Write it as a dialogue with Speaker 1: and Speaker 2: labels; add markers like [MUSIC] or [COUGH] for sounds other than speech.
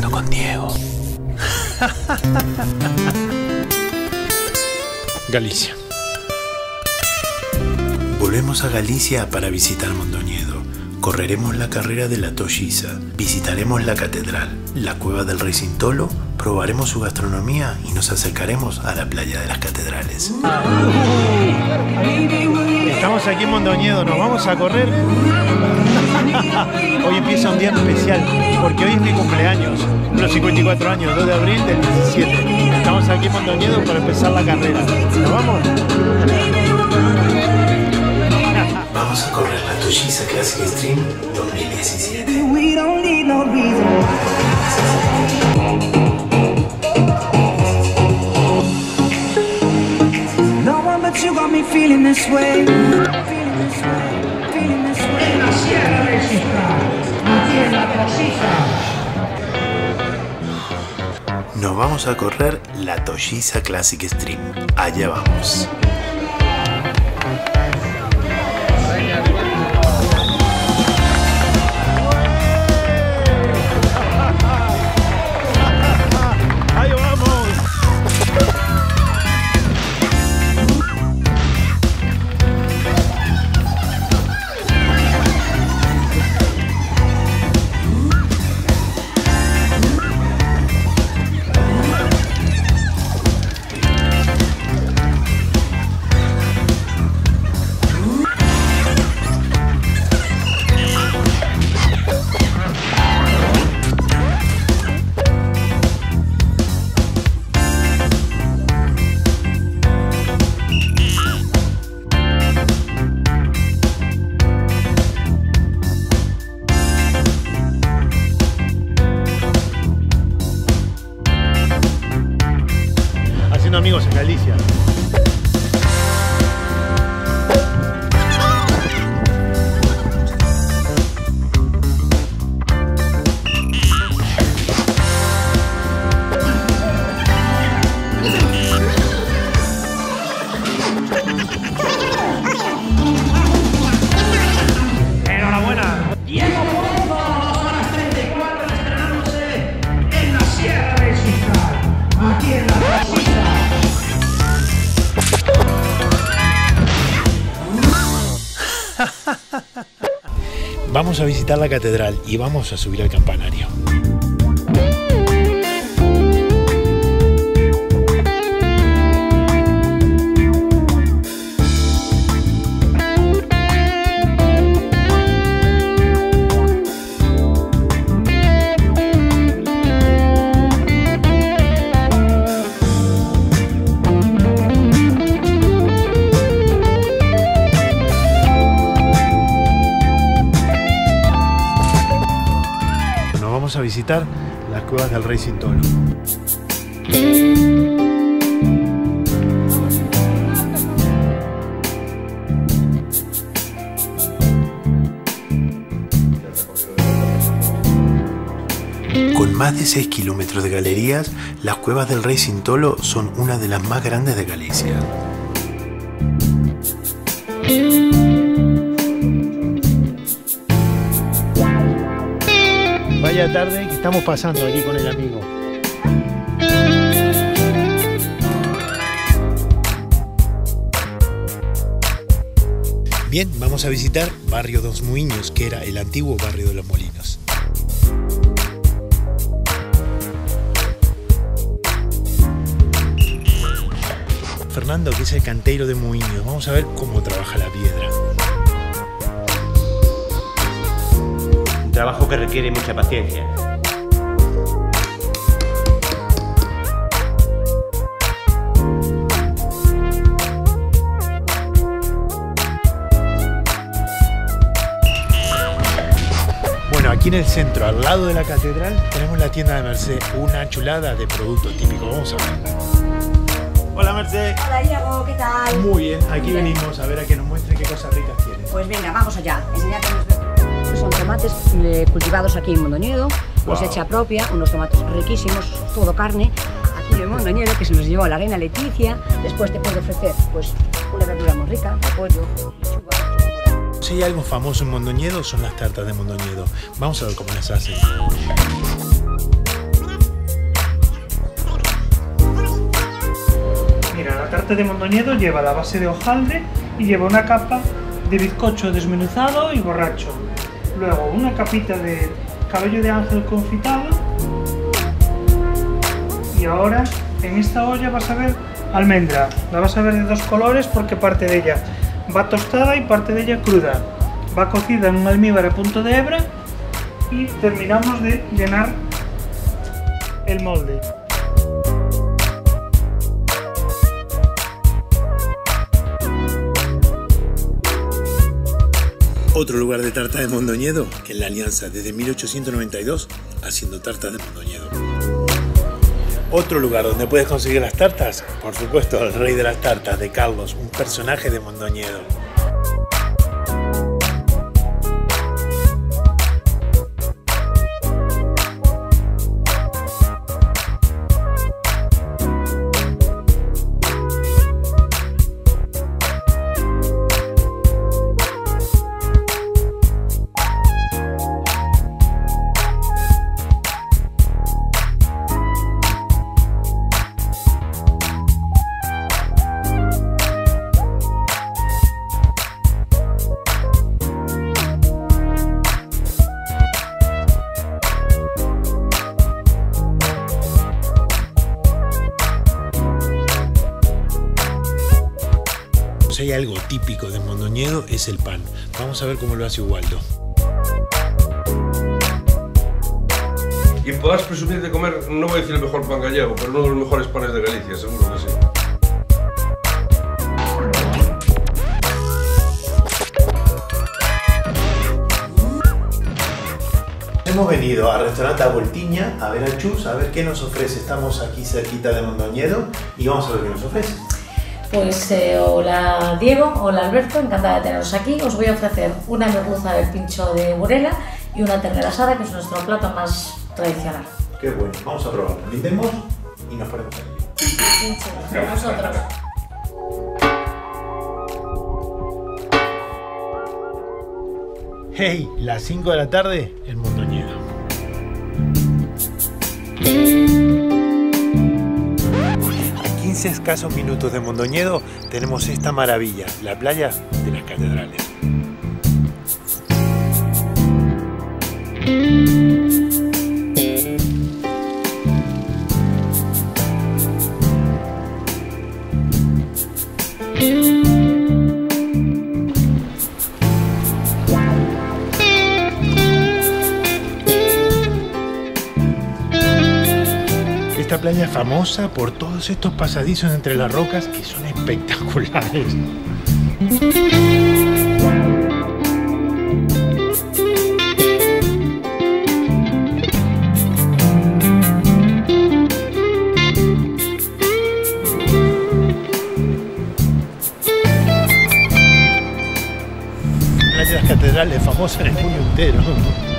Speaker 1: con Diego. Galicia.
Speaker 2: Volvemos a Galicia para visitar Mondoñedo. Correremos la carrera de la Tolliza, visitaremos la catedral, la cueva del Rey Sintolo, probaremos su gastronomía y nos acercaremos a la playa de las catedrales.
Speaker 3: Estamos aquí en Mondoñedo, nos vamos a correr. [LAUGHS] hoy empieza un día especial, porque hoy es mi cumpleaños, los 54 años, 2 de abril del 17. Estamos aquí en Mondoñedo para empezar la carrera. ¿Nos vamos? [LAUGHS]
Speaker 2: Vamos a correr la Tolliza Classic Stream 2017.
Speaker 4: We don't need no reason. No one but you got me feeling this way. Feeling this way.
Speaker 2: Vamos a correr la Tolliza Classic Stream. Allá vamos.
Speaker 3: Vamos a visitar la catedral y vamos a subir al campanario. Las cuevas del Rey Sintolo.
Speaker 2: Con más de 6 kilómetros de galerías, las cuevas del Rey Sintolo son una de las más grandes de Galicia.
Speaker 3: Tarde que estamos pasando aquí con el amigo. Bien, vamos a visitar Barrio Dos Muiños, que era el antiguo barrio de los Molinos. Fernando, que es el cantero de Muiños, vamos a ver cómo trabaja la piedra.
Speaker 5: Un trabajo que requiere mucha paciencia.
Speaker 3: Bueno, aquí en el centro, al lado de la catedral, tenemos la tienda de Merced, una chulada de productos típicos. Vamos a ver. Hola Merced.
Speaker 6: Hola Diego, ¿qué tal?
Speaker 3: Muy bien, aquí venimos a ver a que nos muestre qué cosas ricas tiene.
Speaker 6: Pues venga, vamos allá. Enseñarte nuestro- Son tomates eh, cultivados aquí en Mondoñedo, cosecha propia, unos tomates riquísimos, todo carne. Aquí en Mondoñedo, que se nos llevó la reina Leticia. Después te puede ofrecer pues una verdura muy rica, pollo, lechuga,
Speaker 3: Si hay algo famoso en Mondoñedo son las tartas de Mondoñedo. Vamos a ver cómo las hacen.
Speaker 1: Mira, la tarta de Mondoñedo lleva la base de hojaldre y lleva una capa de bizcocho desmenuzado y borracho. Luego una capita de cabello de ángel confitado. Y ahora en esta olla vas a ver almendra. La vas a ver de dos colores porque parte de ella va tostada y parte de ella cruda. Va cocida en un almíbar a punto de hebra y terminamos de llenar el molde.
Speaker 2: Otro lugar de tarta de Mondoñedo, que es la Alianza, desde 1892 haciendo tartas de Mondoñedo.
Speaker 3: Otro lugar donde puedes conseguir las tartas, por supuesto, el rey de las tartas de Carlos, un personaje de Mondoñedo. Si hay algo típico de Mondoñedo es el pan. Vamos a ver cómo lo hace Ubaldo.
Speaker 7: Y podrás presumir de comer, no voy a decir el mejor pan gallego, pero uno de los mejores panes de Galicia, seguro que sí.
Speaker 2: Hemos venido al restaurante Voltiña a ver a Chus, a ver qué nos ofrece. Estamos aquí cerquita de Mondoñedo y vamos a ver qué nos ofrece.
Speaker 8: Pues eh, hola Diego, hola Alberto, encantada de teneros aquí. Os voy a ofrecer una merluza del pincho de Burela y una ternera asada, que es nuestro plato más tradicional.
Speaker 2: Qué bueno, vamos a probarlo. Brindemos y nos ponemos.
Speaker 8: Pincho, con vosotros.
Speaker 3: Hey, las 5 de la tarde en Mondoñedo. Escasos minutos de Mondoñedo tenemos esta maravilla, la playa de las catedrales. Esta playa famosa por todos estos pasadizos entre las rocas que son espectaculares. Las catedrales es famosa en el mundo entero.